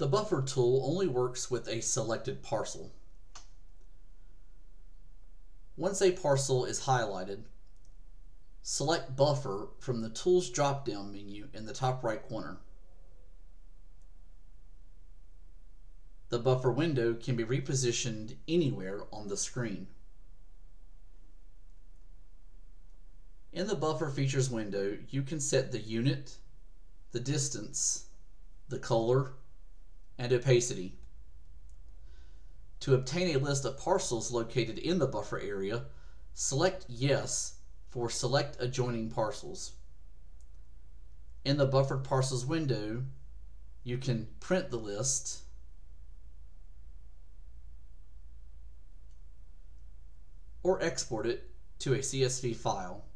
The buffer tool only works with a selected parcel. Once a parcel is highlighted, select Buffer from the Tools drop-down menu in the top right corner. The buffer window can be repositioned anywhere on the screen. In the Buffer Features window, you can set the unit, the distance, the color, and opacity. To obtain a list of parcels located in the buffer area, select Yes for Select Adjoining Parcels. In the Buffered Parcels window, you can print the list, or export it to a CSV file.